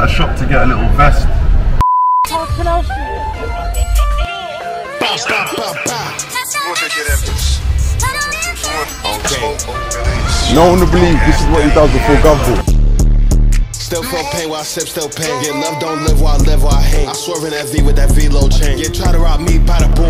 stopped off at a shop to get a little vest. No one to believe this is what he does before Gumbo. Still feel pain while I sip, still pain. Get love, don't live while I live while I hang. I swerve in that V with that V-low chain. Yeah, try to rob me by the boom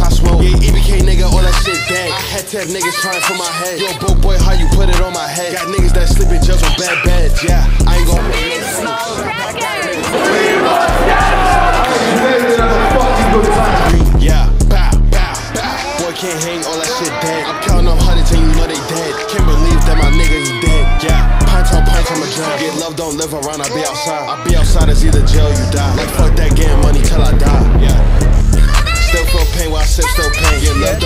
I smoke. Yeah, EBK nigga, all that shit dead. I to have niggas trying for my head. Yo, broke boy, how you put it on my head? Got niggas that bad beds. Yeah, I ain't gon' make Yeah, bow, bow, bow. Boy can't hang, all that shit dead. I'm counting up hundreds and you know they dead. Can't believe that my nigga he dead. Yeah, pints on pints, I'm a. Get love, don't live around, I be outside. I be outside, it's either jail, you die. Like fuck that getting money till I die. Yeah. Pain while I sip, still pain. Get love,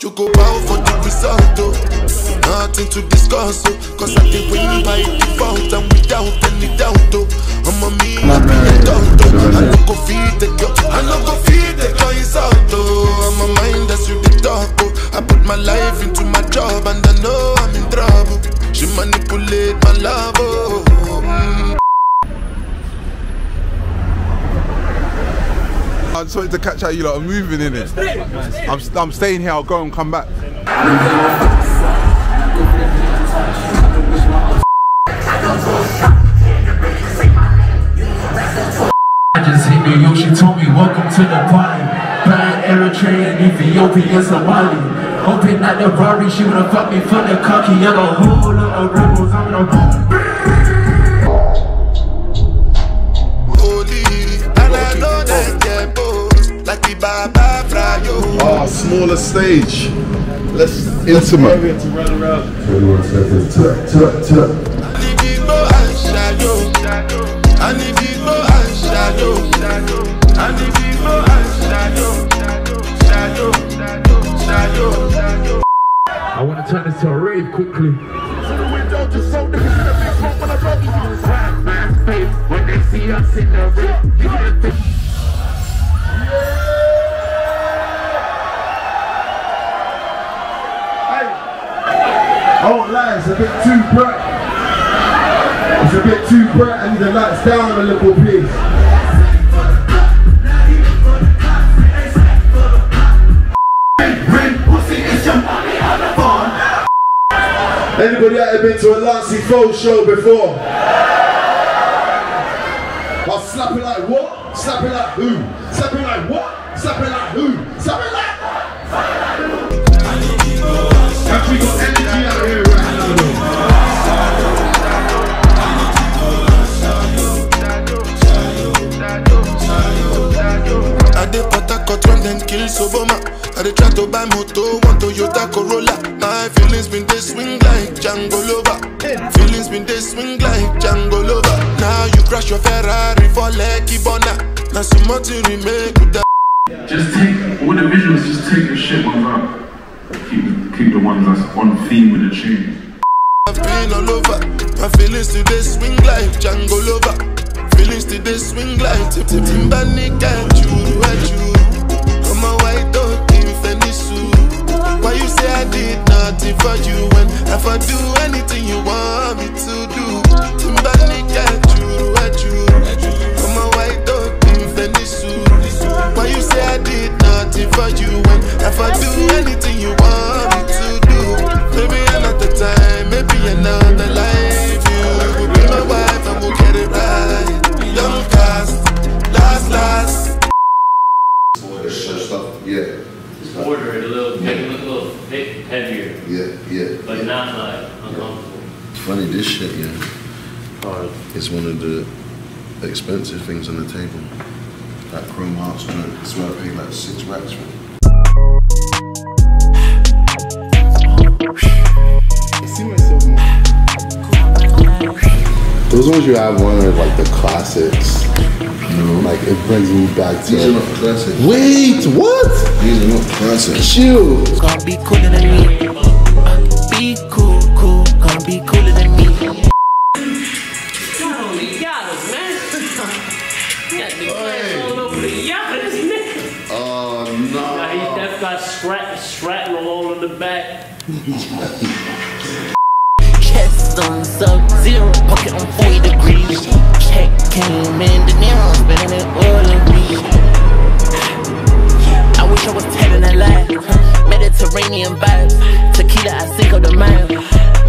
You go bow for the result, oh. Nothing to discuss, oh. Cause I can win by default I just wanted to catch how you lot are moving in it. I'm, I'm staying here, I'll go and come back. I just hit New York, she told me, welcome to the party. Buying Eritrea and Ethiopia, Somali. Hoping not the Rari, she wanna fuck me for the cocky. I got a whole lot of rebels, I'm gonna Baba Frayo. Ah, smaller stage. Less intimate. area to run around. 21 seconds. Tut, tut, tut. Anigbo and Shayo. Anigbo and Shayo. Anigbo and Shayo. Shayo. Shayo. I wanna turn this to a rave quickly. When lie, it's a bit too bright. It's a bit too bright. I need the lights down a little, please. Anybody there been to a Lancey Foux show before? I'll slap it like what? Slap it like who? Slap it like what? Slap it like who? Slap it like Actually got energy out Dey to buy moto, one Toyota Corolla. My feelings been they swing like Django Lover. Feelings been they swing like Django Lover. Now you crash your Ferrari for Lucky Bona. Now some more to remake with that. just take, all the visuals, just take the shit ones out. Keep, keep the ones that's on theme with the tune. I've been all over. My feelings today swing like Django Lover. Feelings today swing like Timbani Kanjuru heavier, Yeah, yeah. but not like uncomfortable. It's funny, this shit, yeah. Hard. It's one of the expensive things on the table. That Chrome Hearts joint. That's why I paid like six racks for. it. Those ones you have one are like the classics. You know, like it brings me back to. These are not classic. Wait, what? These are not classic. Chill. Gonna be cooler than me. Got the glass all over the yachts, man. Oh Now he no. def got strap, shrapnel all in the back. Chest on sub zero, pocket on 40 degrees. Check came in, De Niro spinning it all on me. I wish I was telling a lie. Mediterranean vibes, tequila, I of the mile.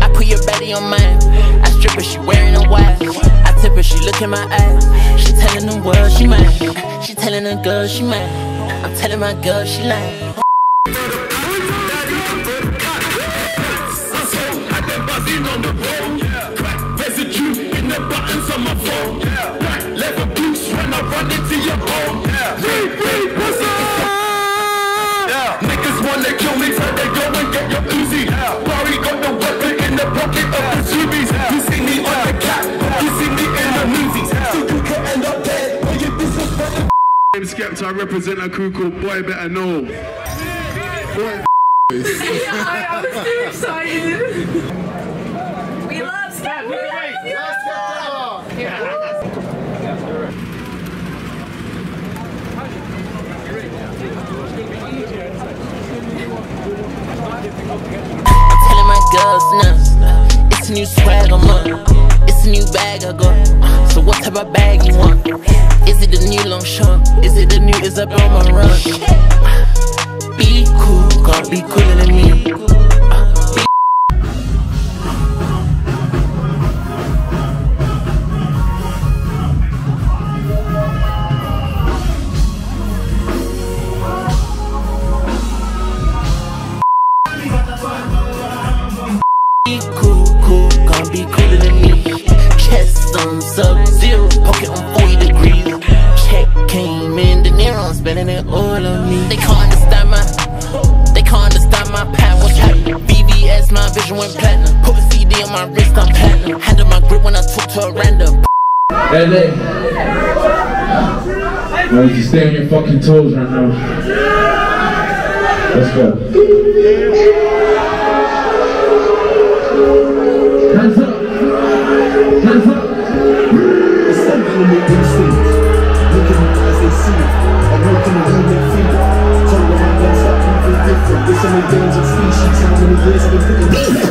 I put your baddie on mine. I strip her, she wearing a watch. I tip her, she look in my eyes. She telling the world she mine. She telling the girl she mine. I'm telling my girl she lying. Niggas I'm I represent a crew called Boy Better Know. Boy, I was too excited. We love Scott. We love you. I'm telling my girls now. It's a new swag I'm on. It's a new bag I got. Type of bag you want? Is it the new long shot? Is it the new Isabel on my run? Be cool, gonna be cooler than me. Niro spending it all on me. They can't understand my, they can't understand my path. What's happening? BBS, my vision went platinum. Put a CD on my wrist, I'm platinum. Handle my grip when I talk to a random. LA. Now you stay on your fucking toes right now. Let's go. Hands up. Hands up. It's that element instinct. Look at as they see it. I'm working on human feet. Told them I'm gonna stop moving different. It's an endangered species. How many years I've been putting